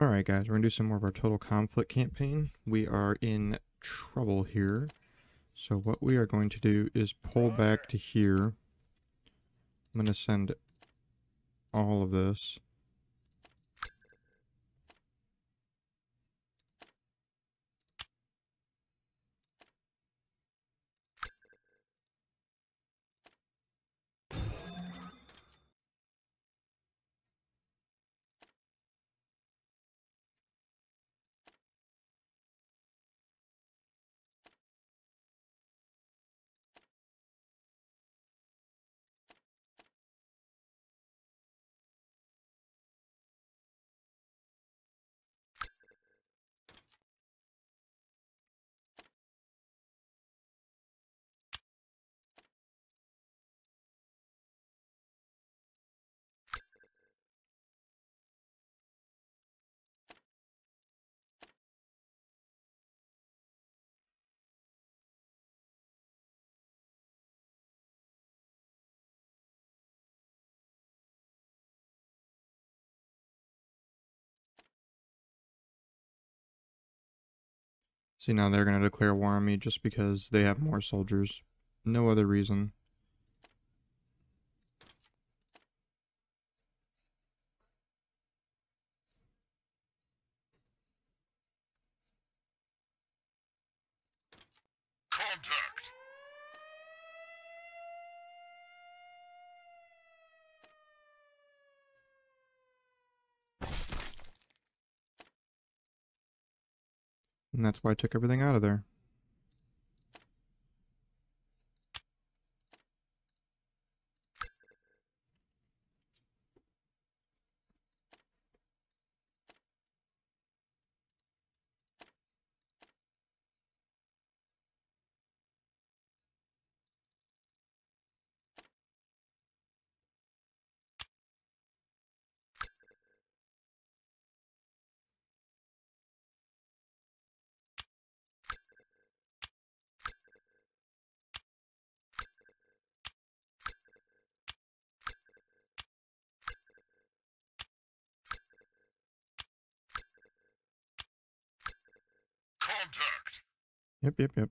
Alright guys, we're going to do some more of our Total Conflict campaign. We are in trouble here. So what we are going to do is pull back to here. I'm going to send all of this. See, now they're going to declare war on me just because they have more soldiers. No other reason. And that's why I took everything out of there. Contact! Yep, yep, yep.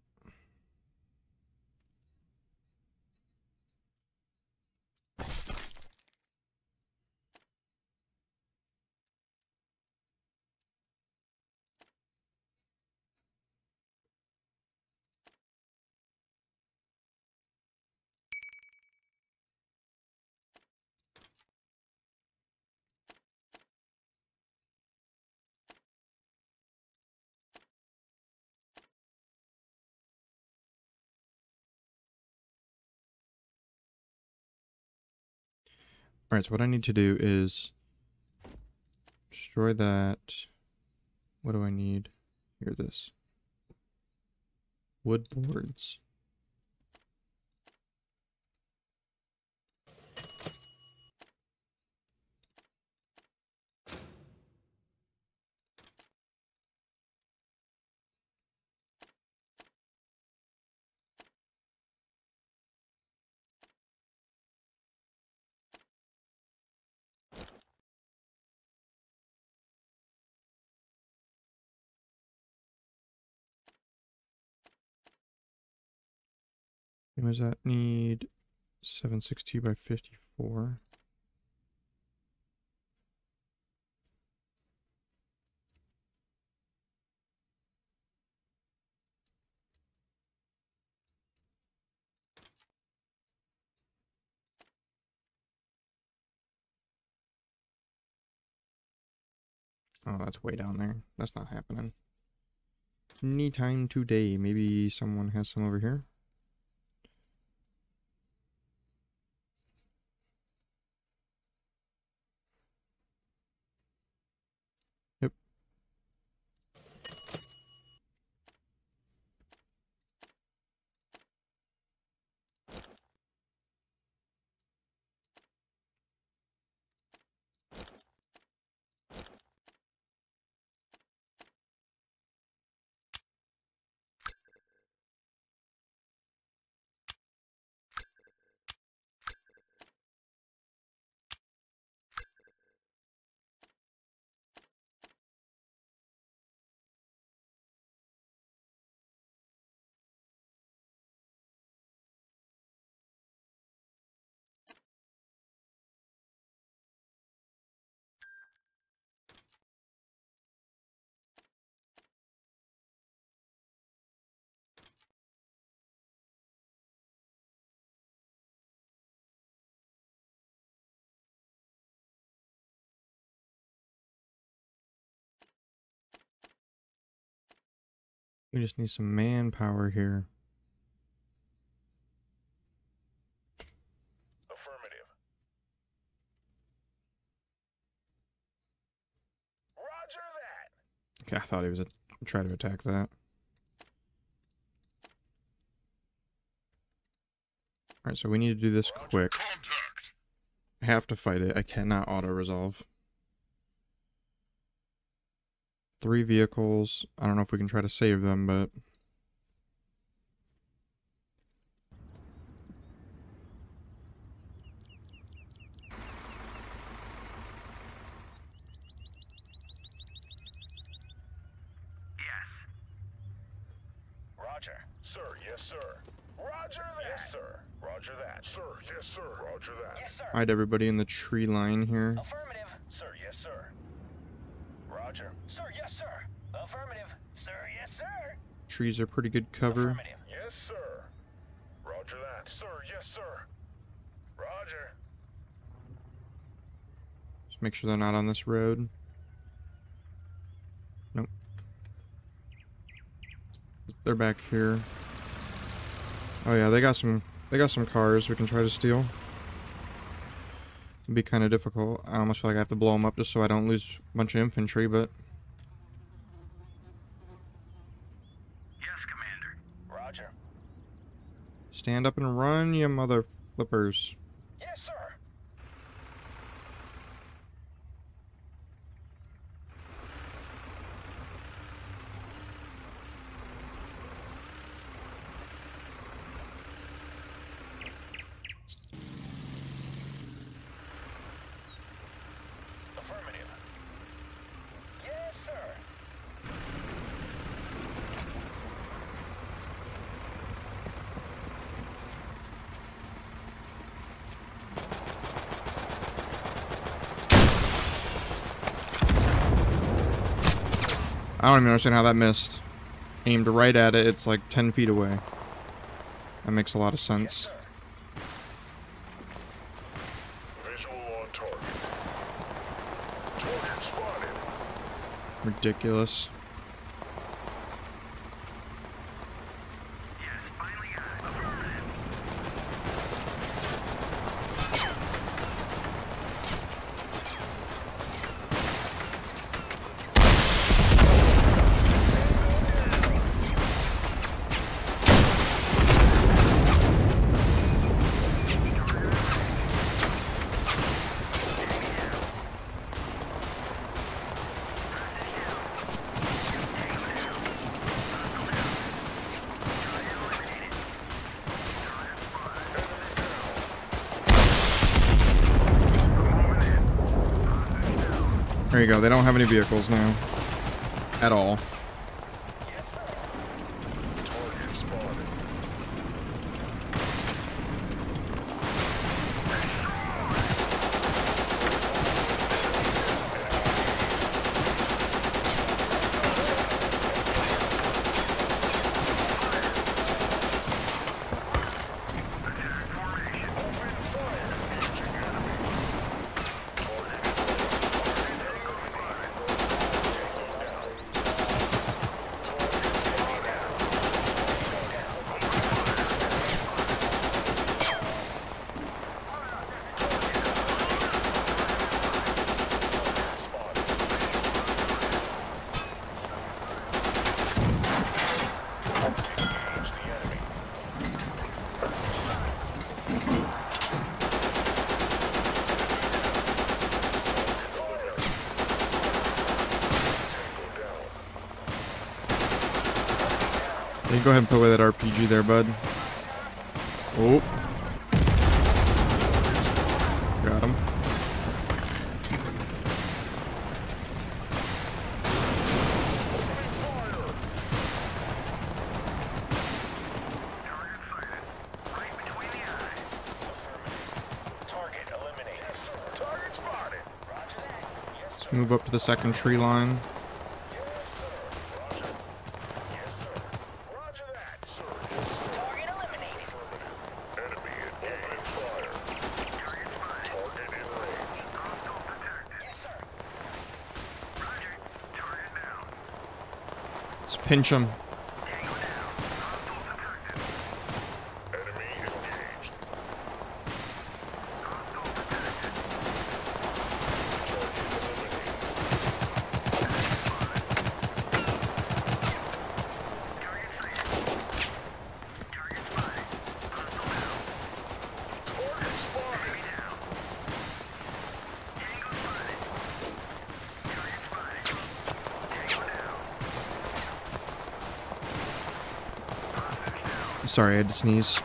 Alright, so what I need to do is destroy that. What do I need? Here, this. Wood boards. Does that need 762 by 54? Oh, that's way down there. That's not happening. Anytime today. Maybe someone has some over here. We just need some manpower here. Affirmative. Roger that. Okay, I thought he was a try to attack that. Alright, so we need to do this quick. Contact. I have to fight it. I cannot auto-resolve. Three vehicles. I don't know if we can try to save them, but... Yes. Roger. Sir, yes, sir. Roger that. Yes, sir. Roger that. Sir, yes, sir. Roger that. Yes, sir. Alright, everybody in the tree line here. Affirmative. Sir, yes, sir. Roger. Sir, yes, sir. Affirmative. Sir, yes, sir. Trees are pretty good cover. Affirmative. Yes, sir. Roger that. Sir, yes, sir. Roger. Just make sure they're not on this road. Nope. They're back here. Oh yeah, they got some they got some cars we can try to steal. It'd be kind of difficult. I almost feel like I have to blow them up just so I don't lose a bunch of infantry, but Yes, Commander. Roger. stand up and run, you mother flippers. Yes, sir. Affirmative. Yes, sir. I don't even understand how that missed. Aimed right at it, it's like 10 feet away. That makes a lot of sense. Ridiculous. There you go. They don't have any vehicles now. At all. Can go ahead and put away that RPG there, bud. Oh. Got him. Let's move up to the second tree line. Yes, sir. Roger. Yes, sir. Roger that. Sir. Target eliminated. Enemy engaged. fire. Target spotted. Target in range. Hostile detected. Yes, sir. Roger. Target down. Let's pinch him. Sorry, I had to sneeze.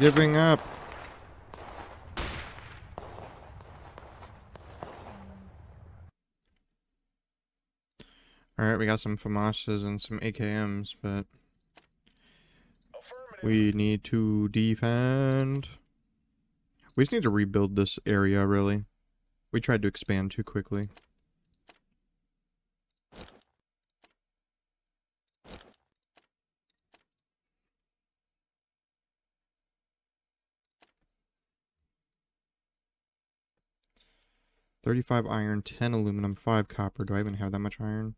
Giving up. Alright, we got some FAMASes and some AKMs, but we need to defend. We just need to rebuild this area, really. We tried to expand too quickly. Thirty-five iron, ten aluminum, five copper. Do I even have that much iron?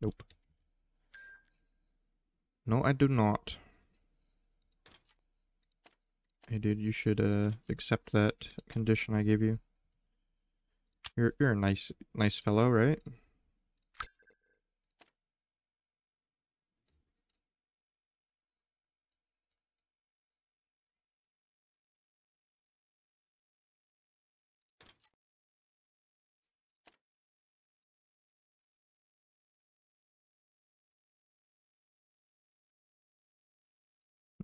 Nope. No, I do not. Hey, dude, you should uh accept that condition I gave you. You're you're a nice nice fellow, right?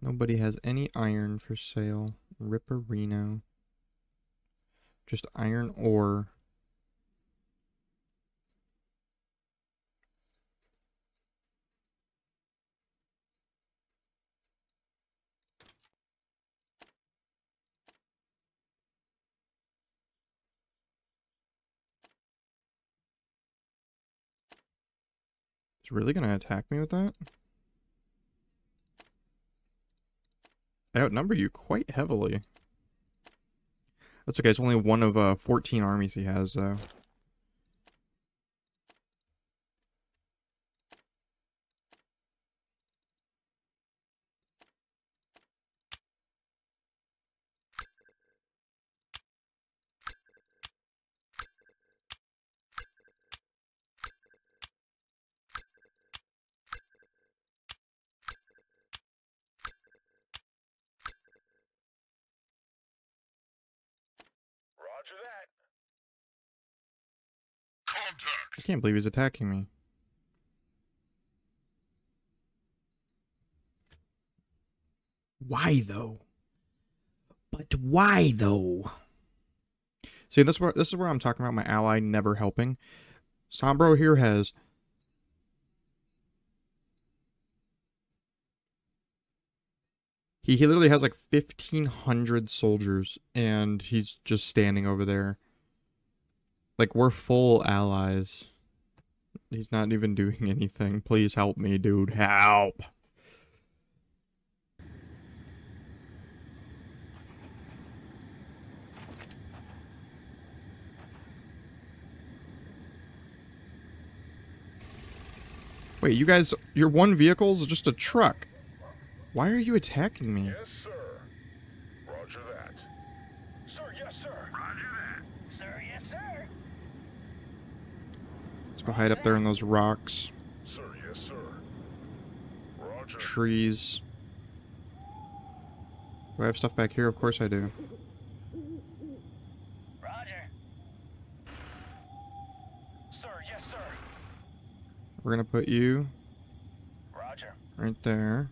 Nobody has any iron for sale. Ripperino. Just iron ore. Is really gonna attack me with that? I outnumber you quite heavily. That's okay, it's only one of uh, 14 armies he has, though. Roger that. I Contact. can't believe he's attacking me. Why though? But why though? See, this is where this is where I'm talking about my ally never helping. Sombro here has he, he literally has like 1500 soldiers and he's just standing over there. Like we're full allies. He's not even doing anything. Please help me, dude. Help. Wait, you guys, your one vehicle is just a truck. Why are you attacking me? Yes, sir. Roger that. Sir, yes, sir. Roger that. Sir, yes, sir. Let's go hide up there in those rocks, Sir, yes, sir. Roger. trees. Do I have stuff back here? Of course I do. Roger. Sir, yes, sir. We're gonna put you Roger. right there.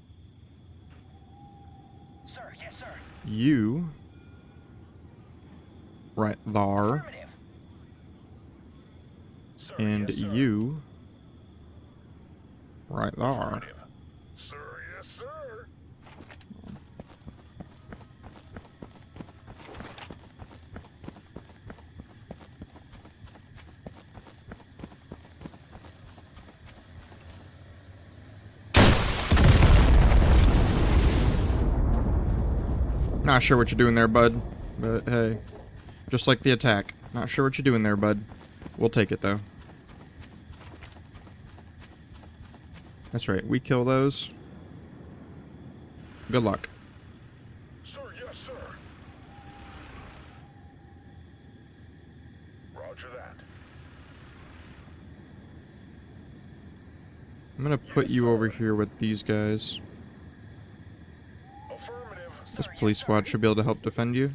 Sir, yes, sir. You right there. And yes, you right there. Affirmative. Sir, yes, sir. Not sure what you're doing there, bud. But hey. Just like the attack. Not sure what you're doing there, bud. We'll take it, though. That's right. We kill those. Good luck. Sir, yes, sir. Roger that. I'm gonna put you over here with these guys. Police squad should be able to help defend you.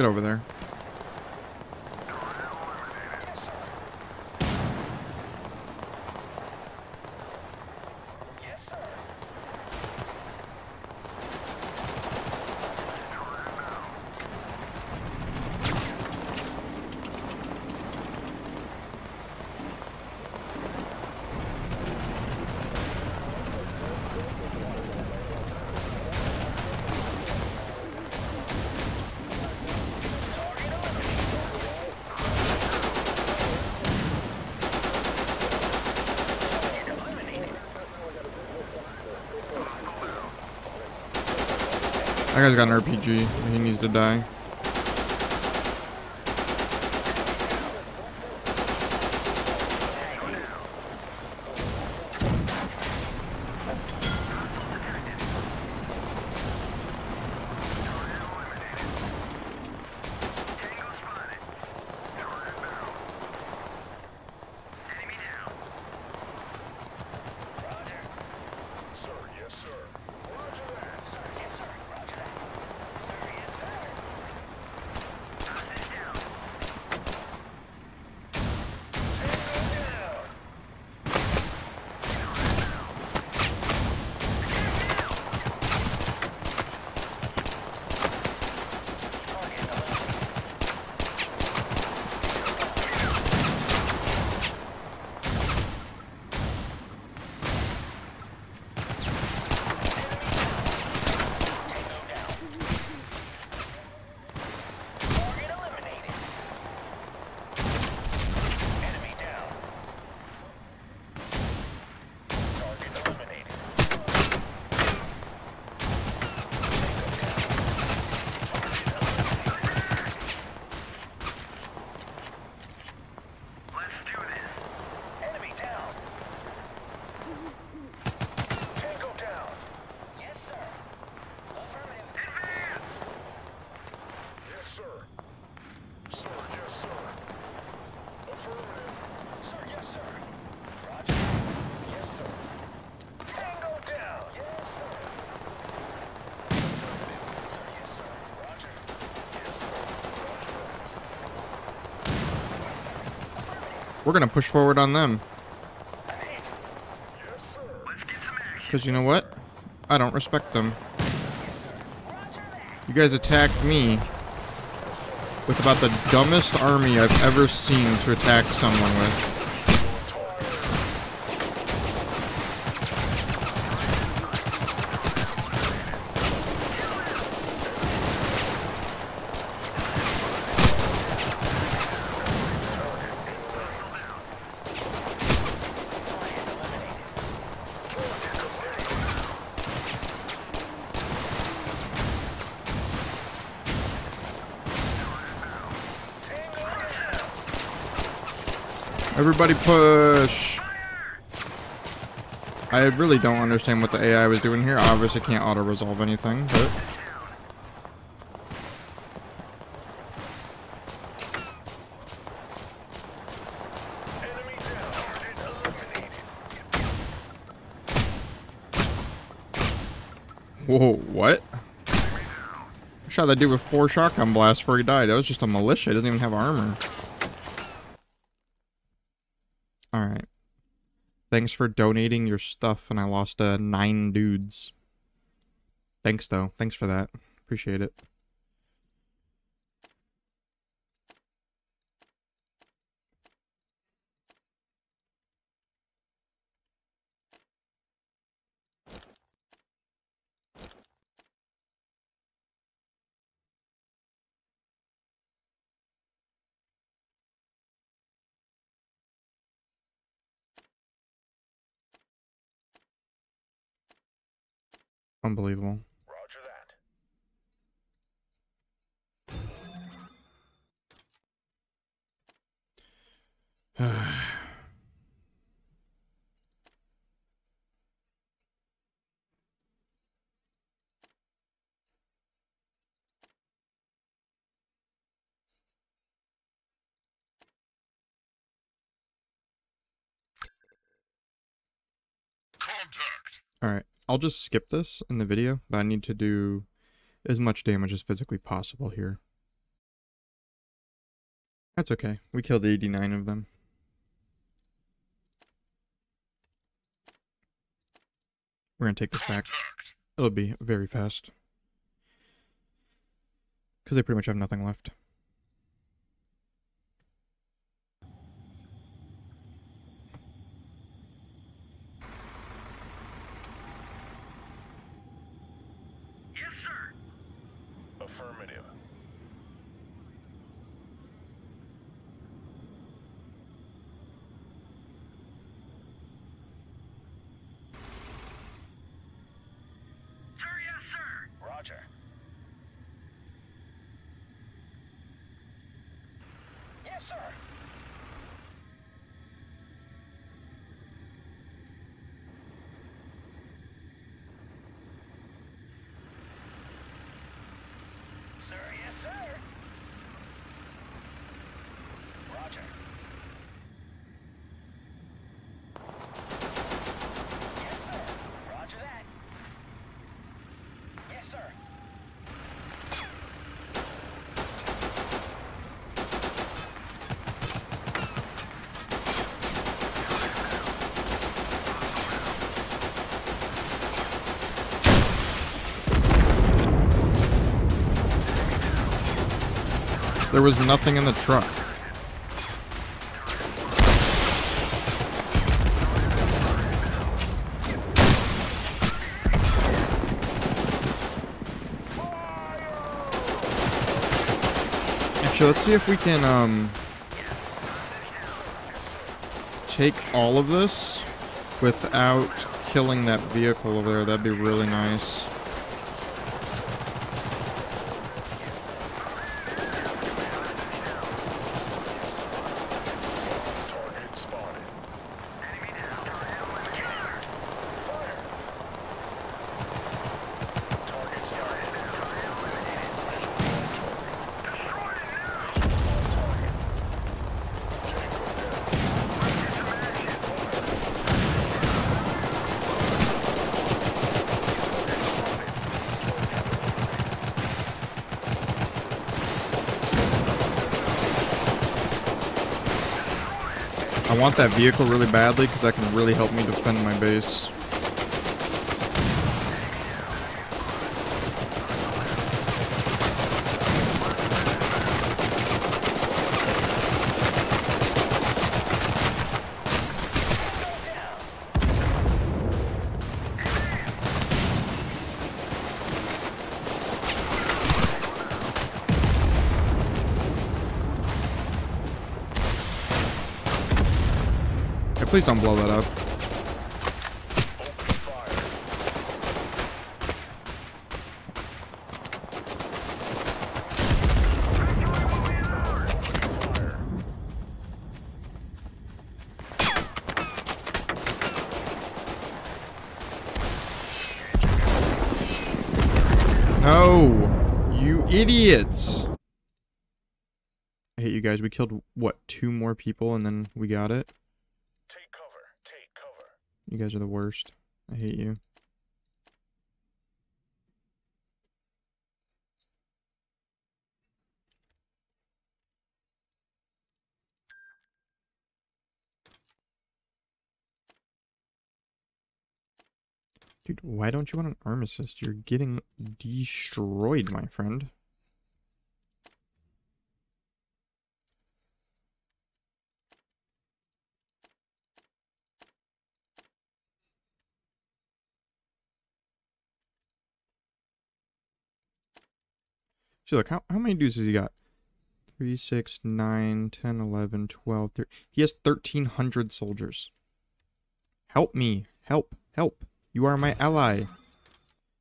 Get over there. Guy's got an RPG. He needs to die. Roger. Sir, yes, sir. Roger that. Sir, yes, sir. Roger that. Sir, yes, sir. We're gonna push forward on them. Because you know what? I don't respect them. You guys attacked me with about the dumbest army I've ever seen to attack someone with. Everybody push! I really don't understand what the AI was doing here. I obviously can't auto-resolve anything, but... Whoa, what? I shot that dude with four shotgun blasts before he died. That was just a militia. He doesn't even have armor. Alright. Thanks for donating your stuff, and I lost uh, nine dudes. Thanks, though. Thanks for that. Appreciate it. Unbelievable. Roger that. Contact. Alright, I'll just skip this in the video, but I need to do as much damage as physically possible here. That's okay. We killed 89 of them. We're gonna take this back. It'll be very fast. Because they pretty much have nothing left. Yes, sir. Affirmative. Sir, yes, sir. Roger. Yes, sir. Sir, yes, sir. Roger. Yes, sir. Roger that. Yes, sir. There was nothing in the truck. Actually, let's see if we can, um... Take all of this without killing that vehicle over there. That'd be really nice. Want that vehicle really badly because that can really help me defend my base. Please don't blow that up. No! You idiots! I hate you guys. We killed, what, two more people and then we got it? Take cover. Take cover. You guys are the worst. I hate you. Dude, why don't you want an armistice? You're getting destroyed, my friend. Look, how, how many dudes has he got? 3, 6, 9, 10, 11, 12, 13. He has 1,300 soldiers. Help me. Help. Help. You are my ally.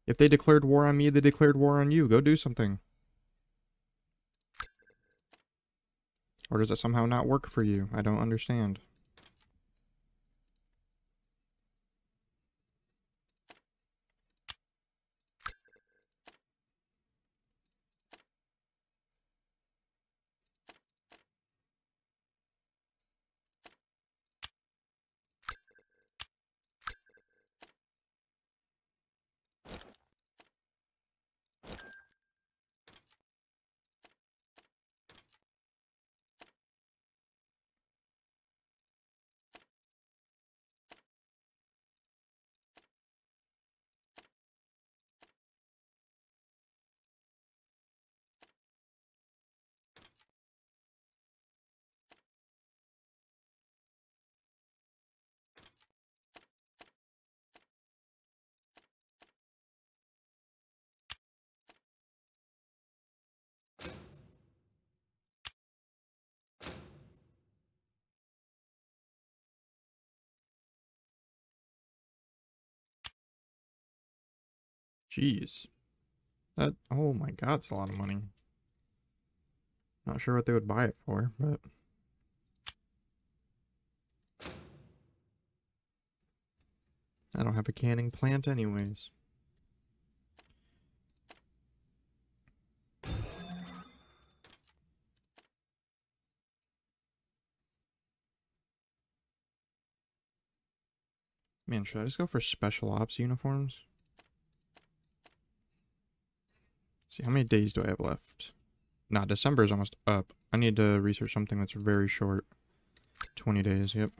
If they declared war on me, they declared war on you. Go do something. Or does it somehow not work for you? I don't understand. Jeez. That, oh my god, it's a lot of money. Not sure what they would buy it for, but... I don't have a canning plant anyways. Man, should I just go for special ops uniforms? See, how many days do I have left? Nah, December is almost up. I need to research something that's very short. 20 days, yep.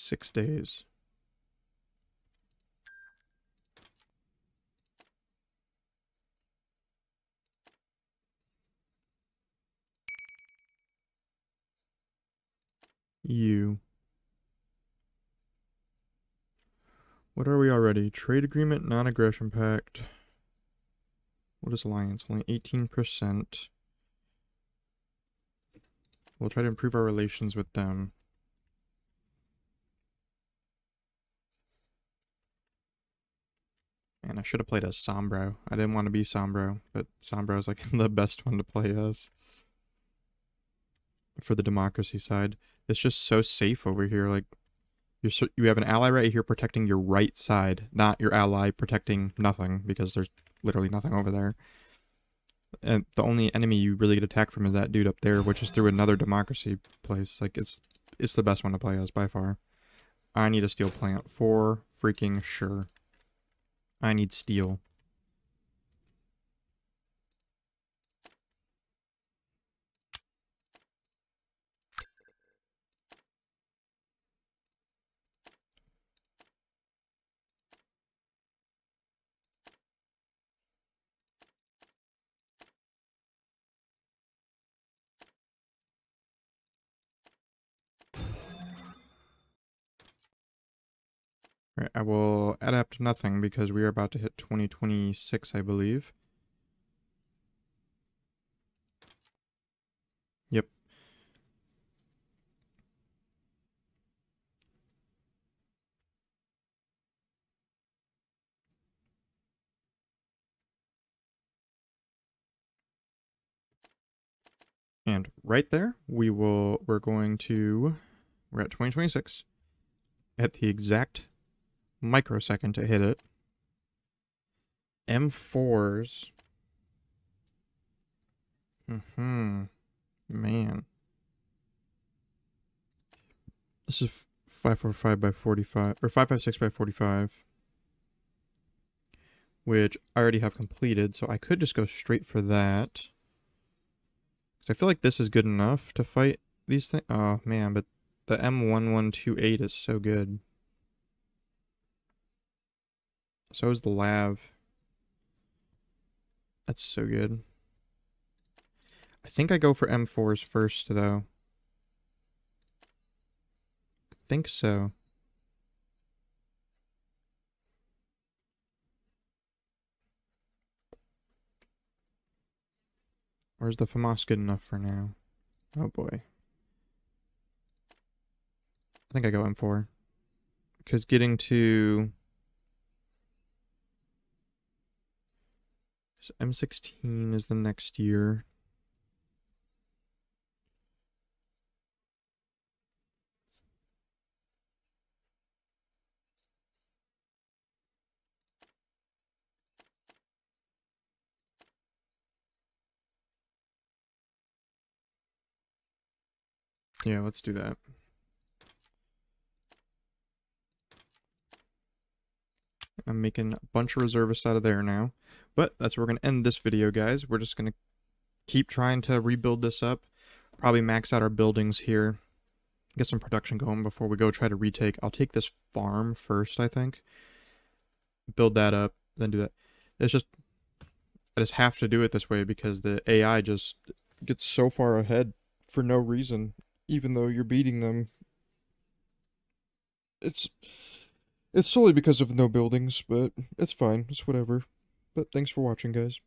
Six days. You. What are we already? Trade agreement, non-aggression pact. What is alliance? Only 18%. We'll try to improve our relations with them. Man, I should have played as Sombro. I didn't want to be Sombro, but Sombro is like the best one to play as. for the democracy side. It's just so safe over here. Like you're so, you have an ally right here protecting your right side, not your ally protecting nothing because there's literally nothing over there. And the only enemy you really get attacked from is that dude up there, which is through another democracy place. Like it's it's the best one to play as by far. I need a steel plant for freaking sure. I need steel. Right, I will adapt nothing because we are about to hit 2026, I believe. Yep. And right there, we will, we're going to, we're at 2026 at the exact microsecond to hit it. M4s. Mm-hmm. Man. This is 545 by 45, or 556 by 45. Which I already have completed, so I could just go straight for that. Because I feel like this is good enough to fight these things. Oh, man, but the M1128 is so good. So is the lav. That's so good. I think I go for M4s first, though. I think so. Where's the FAMAS good enough for now? Oh boy. I think I go M4. Because getting to So M16 is the next year. Yeah, let's do that. I'm making a bunch of reservists out of there now. But that's where we're going to end this video, guys. We're just going to keep trying to rebuild this up. Probably max out our buildings here. Get some production going before we go try to retake. I'll take this farm first, I think. Build that up, then do that. It's just... I just have to do it this way because the AI just gets so far ahead for no reason. Even though you're beating them. It's... It's solely because of no buildings, but it's fine. It's whatever. But thanks for watching, guys.